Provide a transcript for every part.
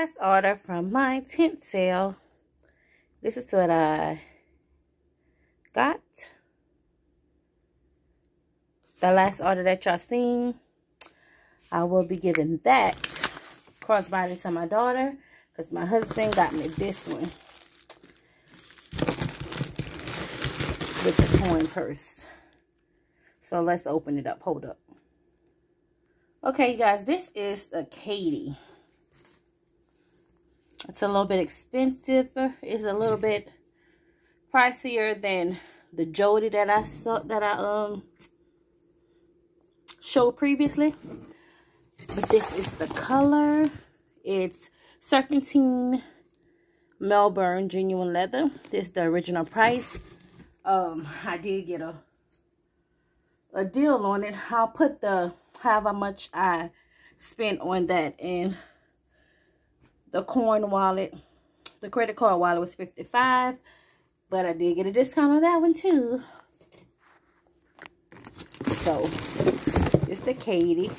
last order from my tent sale. This is what I got. The last order that y'all seen. I will be giving that crossbody to my daughter. Because my husband got me this one. With the coin purse. So let's open it up. Hold up. Okay, you guys. This is a Katie. It's a little bit expensive. It's a little bit pricier than the Jody that I saw that I um showed previously. But this is the color. It's Serpentine Melbourne Genuine Leather. This is the original price. Um, I did get a a deal on it. I'll put the however much I spent on that and the coin wallet. The credit card wallet was 55 but I did get a discount on that one too. So, it's the Katie.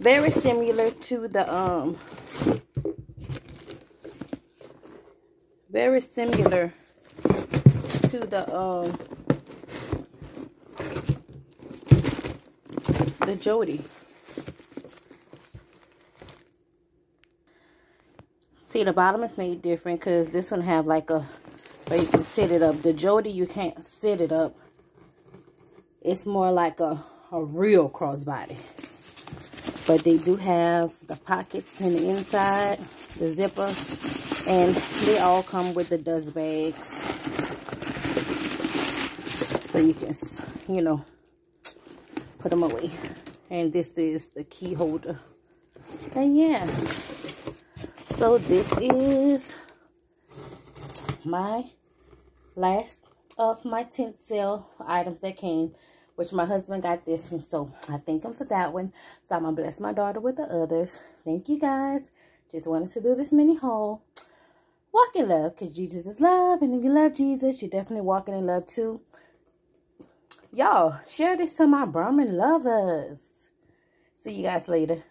Very similar to the, um, very similar to the, um, the Jody. See, the bottom is made different because this one have like a, where you can sit it up. The Jody, you can't sit it up. It's more like a, a real crossbody. But they do have the pockets in the inside, the zipper, and they all come with the dust bags. So you can, you know, put them away. And this is the key holder. And yeah. So this is my last of my tent sale items that came which my husband got this one. So I thank him for that one. So I'm to bless my daughter with the others. Thank you guys. Just wanted to do this mini haul. Walk in love because Jesus is love. And if you love Jesus, you're definitely walking in love too. Y'all, share this to my Brahmin lovers. See you guys later.